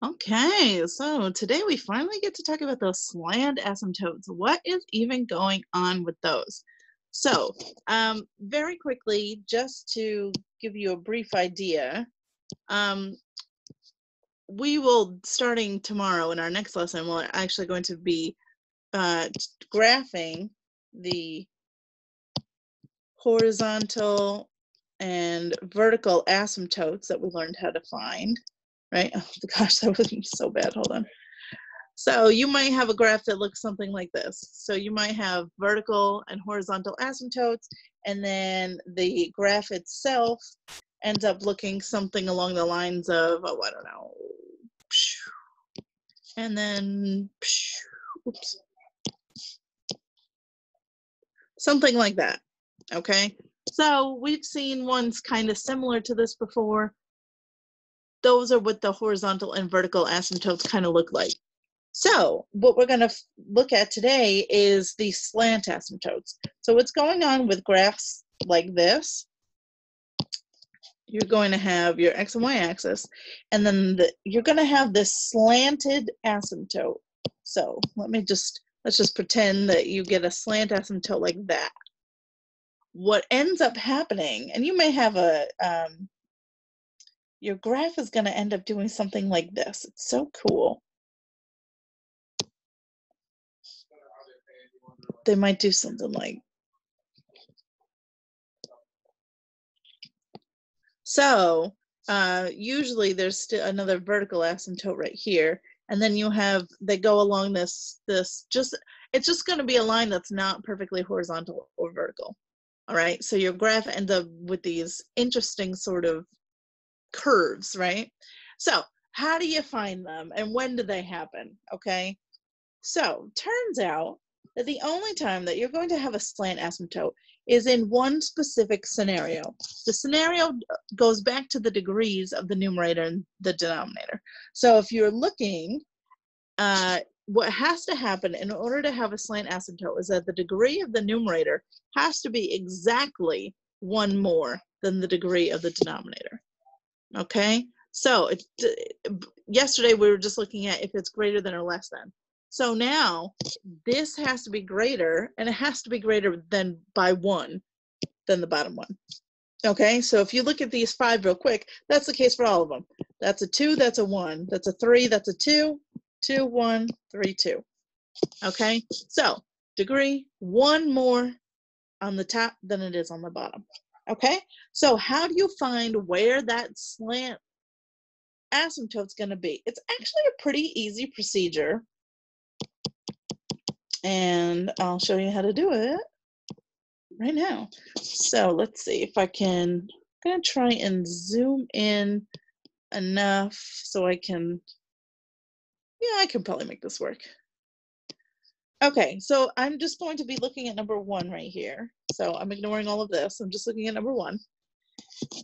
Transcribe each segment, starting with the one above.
Okay, so today we finally get to talk about those slant asymptotes. What is even going on with those? So, um, very quickly, just to give you a brief idea, um, we will, starting tomorrow in our next lesson, we're actually going to be uh, graphing the horizontal and vertical asymptotes that we learned how to find right? Oh gosh, that was so bad. Hold on. So you might have a graph that looks something like this. So you might have vertical and horizontal asymptotes, and then the graph itself ends up looking something along the lines of, oh, I don't know, and then, oops, something like that, okay? So we've seen ones kind of similar to this before, those are what the horizontal and vertical asymptotes kind of look like. So what we're going to look at today is the slant asymptotes. So what's going on with graphs like this, you're going to have your x and y axis, and then the, you're going to have this slanted asymptote. So let me just, let's just pretend that you get a slant asymptote like that. What ends up happening, and you may have a, um, your graph is going to end up doing something like this. It's so cool. They might do something like So uh, usually there's still another vertical asymptote right here. And then you have, they go along this, this just, it's just going to be a line that's not perfectly horizontal or vertical. All right. So your graph ends up with these interesting sort of curves, right? So how do you find them and when do they happen? Okay. So turns out that the only time that you're going to have a slant asymptote is in one specific scenario. The scenario goes back to the degrees of the numerator and the denominator. So if you're looking, uh, what has to happen in order to have a slant asymptote is that the degree of the numerator has to be exactly one more than the degree of the denominator. Okay, so it, yesterday we were just looking at if it's greater than or less than. So now this has to be greater and it has to be greater than by one than the bottom one. Okay, so if you look at these five real quick, that's the case for all of them. That's a two, that's a one, that's a three, that's a two, two, one, three, two. Okay, so degree, one more on the top than it is on the bottom. Okay, so how do you find where that slant asymptote's going to be? It's actually a pretty easy procedure. And I'll show you how to do it right now. So let's see if I can, I'm going to try and zoom in enough so I can, yeah, I can probably make this work. Okay, so I'm just going to be looking at number one right here. So I'm ignoring all of this. I'm just looking at number one.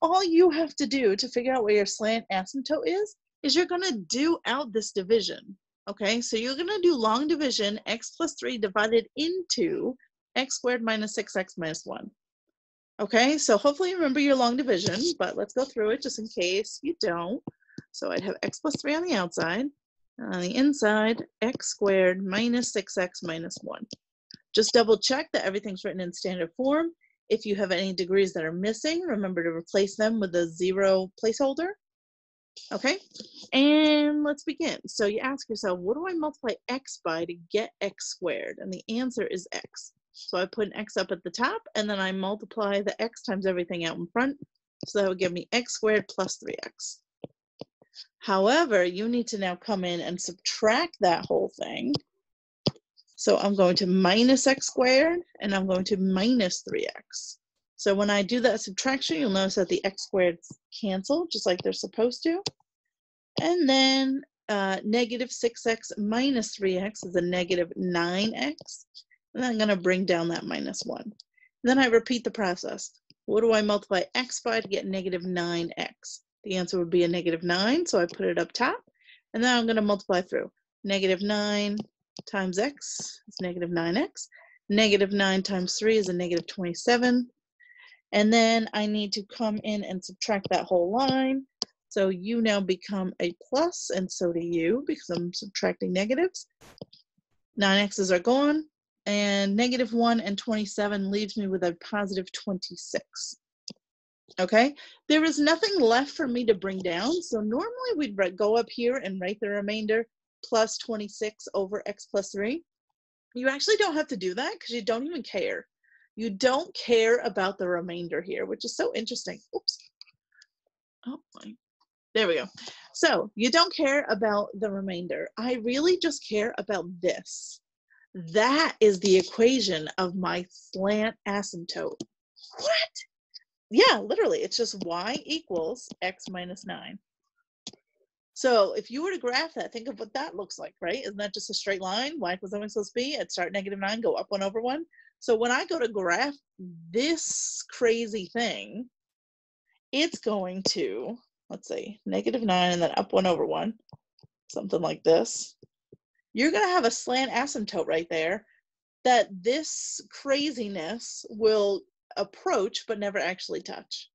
All you have to do to figure out where your slant asymptote is, is you're gonna do out this division. Okay, so you're gonna do long division, x plus three divided into x squared minus 6x minus one. Okay, so hopefully you remember your long division, but let's go through it just in case you don't. So I'd have x plus three on the outside, on the inside, x squared minus 6x minus 1. Just double check that everything's written in standard form. If you have any degrees that are missing, remember to replace them with a zero placeholder. Okay, and let's begin. So you ask yourself, what do I multiply x by to get x squared? And the answer is x. So I put an x up at the top, and then I multiply the x times everything out in front. So that would give me x squared plus 3x. However, you need to now come in and subtract that whole thing. So I'm going to minus x squared, and I'm going to minus 3x. So when I do that subtraction, you'll notice that the x squareds cancel, just like they're supposed to. And then uh, negative 6x minus 3x is a negative 9x. And I'm going to bring down that minus 1. And then I repeat the process. What do I multiply x by to get negative 9x? The answer would be a negative 9, so I put it up top. And then I'm going to multiply through. Negative 9 times x is negative 9x. Negative 9 times 3 is a negative 27. And then I need to come in and subtract that whole line. So u now become a plus, and so do you, because I'm subtracting negatives. 9x's are gone, and negative 1 and 27 leaves me with a positive 26. Okay, there is nothing left for me to bring down, so normally we'd go up here and write the remainder plus 26 over x plus 3. You actually don't have to do that because you don't even care. You don't care about the remainder here, which is so interesting. Oops. Oh, my. There we go. So you don't care about the remainder. I really just care about this. That is the equation of my slant asymptote. What? Yeah, literally, it's just y equals x minus 9. So if you were to graph that, think of what that looks like, right? Isn't that just a straight line? Y equals mx plus b at start negative 9, go up 1 over 1. So when I go to graph this crazy thing, it's going to, let's see, negative 9 and then up 1 over 1, something like this. You're going to have a slant asymptote right there that this craziness will approach but never actually touch.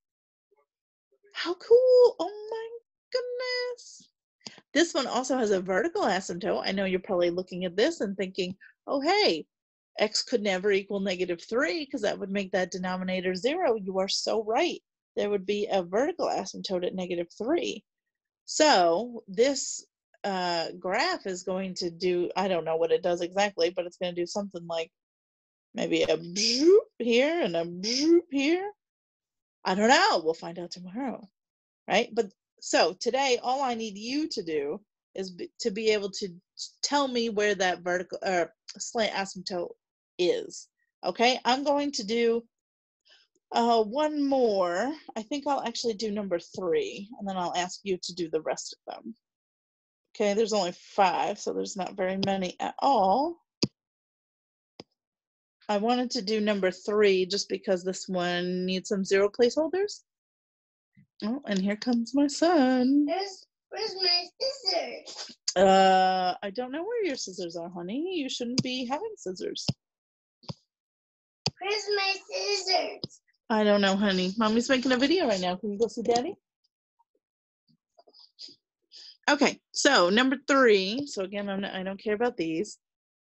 How cool! Oh my goodness. This one also has a vertical asymptote. I know you're probably looking at this and thinking, oh, hey, x could never equal negative 3 because that would make that denominator 0. You are so right. There would be a vertical asymptote at negative 3. So this uh, graph is going to do, I don't know what it does exactly, but it's going to do something like maybe a here and a here. I don't know. We'll find out tomorrow. Right? But so today, all I need you to do is to be able to tell me where that vertical uh, slant asymptote is. Okay, I'm going to do uh, one more. I think I'll actually do number three, and then I'll ask you to do the rest of them. Okay, there's only five, so there's not very many at all. I wanted to do number three just because this one needs some zero placeholders. Oh, and here comes my son. Where's, where's my scissors? Uh, I don't know where your scissors are, honey. You shouldn't be having scissors. Where's my scissors? I don't know, honey. Mommy's making a video right now. Can you go see daddy? Okay, so number three. So again, I'm not, I don't care about these.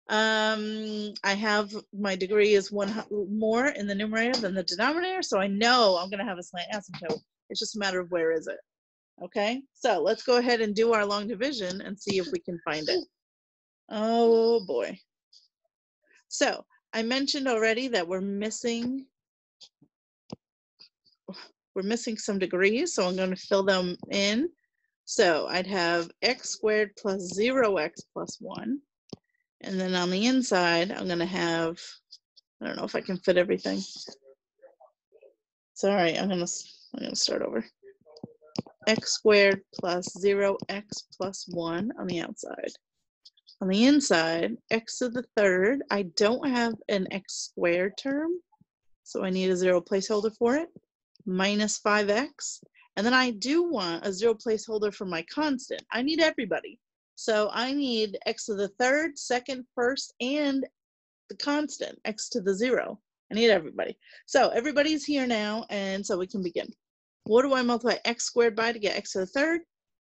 Um, I have my degree is one more in the numerator than the denominator, so I know I'm going to have a slant asymptote. It's just a matter of where is it. Okay, so let's go ahead and do our long division and see if we can find it. Oh boy. So I mentioned already that we're missing we're missing some degrees, so I'm going to fill them in. So I'd have x squared plus 0x plus 1. And then on the inside, I'm going to have, I don't know if I can fit everything. Sorry, I'm going to I'm going to start over. x squared plus 0x plus 1 on the outside. On the inside, x to the third, I don't have an x squared term, so I need a zero placeholder for it, minus 5x. And then I do want a zero placeholder for my constant. I need everybody. So I need x to the third, second, first, and the constant, x to the zero. I need everybody. So everybody's here now, and so we can begin. What do I multiply x squared by to get x to the third?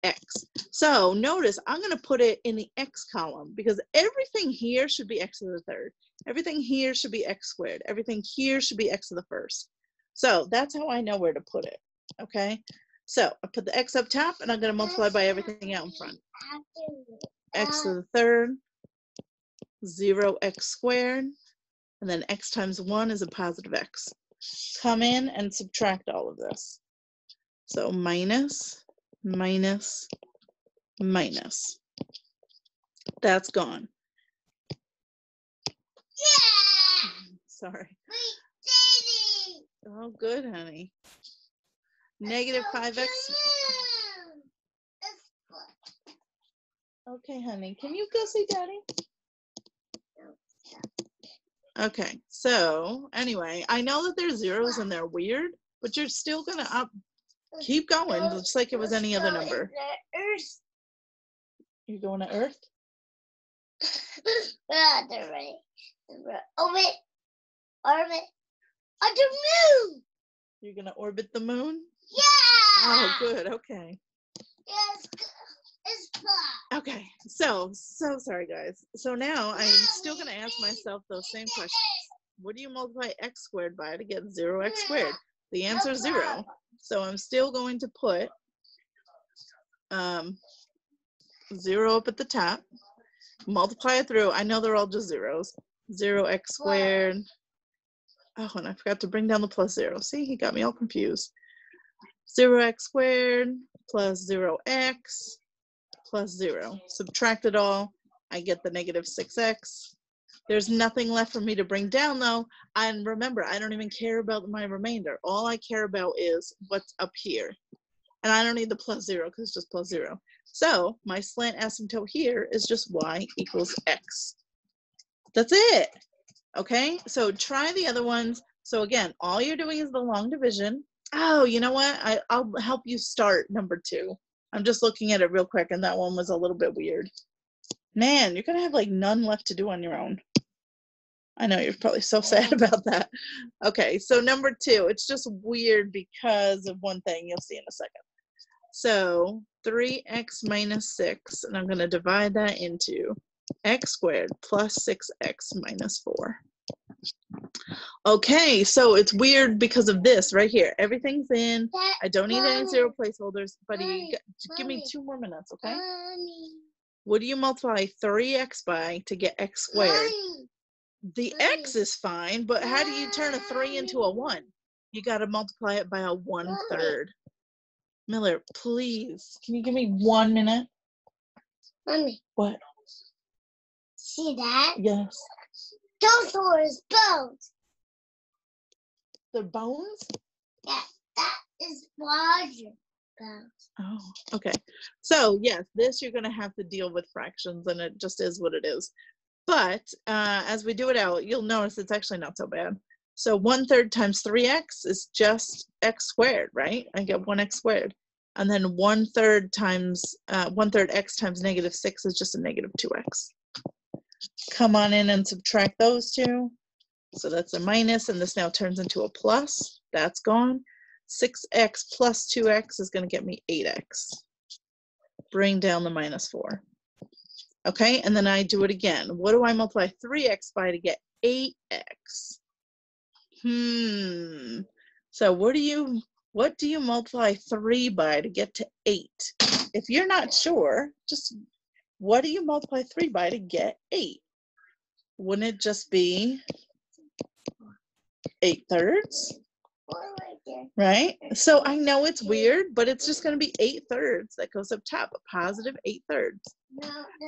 x. So notice I'm going to put it in the x column because everything here should be x to the third. Everything here should be x squared. Everything here should be x to the first. So that's how I know where to put it. Okay. So I put the x up top and I'm going to multiply by everything out in front. x to the third, 0x squared, and then x times 1 is a positive x. Come in and subtract all of this. So minus, minus, minus. That's gone. Yeah! Sorry. We did it! Oh, good, honey. Negative 5x. Okay, honey. Can you go see daddy? Okay, so anyway, I know that there's zeros and they're weird, but you're still gonna up keep going, just like it was any other number. Earth. You're going to Earth? Ah, the right. Orbit. Orbit. On the moon. You're gonna orbit the moon? Yeah. Oh, good. Okay. Okay, so so sorry guys. So now I'm still gonna ask myself those same questions. What do you multiply x squared by to get zero x squared? The answer is zero. So I'm still going to put um, zero up at the top, multiply it through. I know they're all just zeros. Zero x squared. Oh, and I forgot to bring down the plus zero. See, he got me all confused. Zero x squared plus zero x plus zero. Subtract it all. I get the negative 6x. There's nothing left for me to bring down though. And remember, I don't even care about my remainder. All I care about is what's up here. And I don't need the plus zero because it's just plus zero. So my slant asymptote here is just y equals x. That's it. Okay, so try the other ones. So again, all you're doing is the long division. Oh, you know what? I, I'll help you start number two. I'm just looking at it real quick and that one was a little bit weird. Man, you're gonna have like none left to do on your own. I know you're probably so sad about that. Okay, so number two, it's just weird because of one thing you'll see in a second. So 3x minus 6, and I'm going to divide that into x squared plus 6x minus 4. Okay, so it's weird because of this right here. Everything's in. I don't need any zero placeholders, buddy. Give me two more minutes, okay? What do you multiply 3x by to get x squared? The x is fine, but how do you turn a 3 into a 1? You got to multiply it by a one third. Miller, please, can you give me one minute? Mommy, What? see that? Yes. Those his bones. The bones? Yeah, that is larger bones. Oh, okay. So yes, this you're gonna have to deal with fractions and it just is what it is. But uh, as we do it out, you'll notice it's actually not so bad. So one third times three x is just x squared, right? I get one x squared. And then one third times, uh, one third x times negative six is just a negative two x. Come on in and subtract those two. So that's a minus and this now turns into a plus. That's gone. 6x plus 2x is going to get me 8x. Bring down the minus 4. Okay, and then I do it again. What do I multiply 3x by to get 8x? Hmm. So what do you what do you multiply 3 by to get to 8? If you're not sure, just what do you multiply 3 by to get 8? Wouldn't it just be 8 thirds? Right So I know it's weird, but it's just going to be eight thirds that goes up top, a positive eight thirds.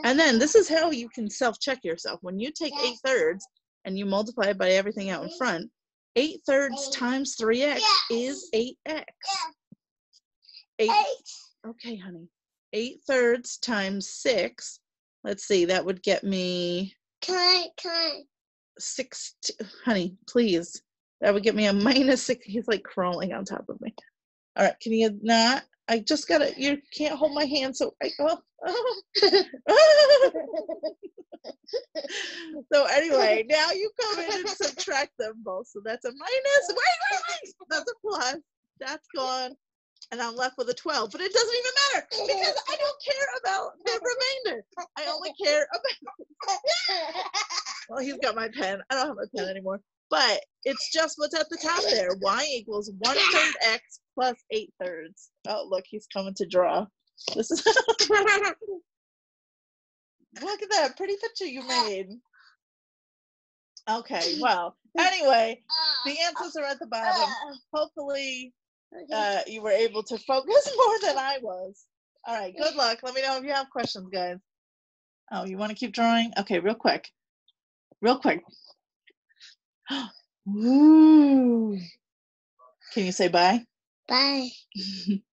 And then this is how you can self check yourself. When you take eight thirds and you multiply it by everything out in front, eight thirds times 3x is 8x. Eight, eight. okay, honey. Eight thirds times six, let's see, that would get me Can I, can I? six, honey, please. That would get me a minus six. He's like crawling on top of me. All right, can you not? I just gotta, you can't hold my hand, so I go. oh so anyway, now you come in and subtract them both. So that's a minus. Wait, wait, wait. That's a plus. That's gone. And I'm left with a 12. But it doesn't even matter because I don't care about the remainder. I only care about well, he's got my pen. I don't have my pen anymore. But it's just what's at the top there. Y equals one third x plus eight thirds. Oh, look, he's coming to draw. This is look at that pretty picture you made. Okay, well, anyway, the answers are at the bottom. Hopefully, uh, you were able to focus more than I was. All right, good luck. Let me know if you have questions, guys. Oh, you want to keep drawing? Okay, real quick. Real quick. Ooh. Can you say bye? Bye.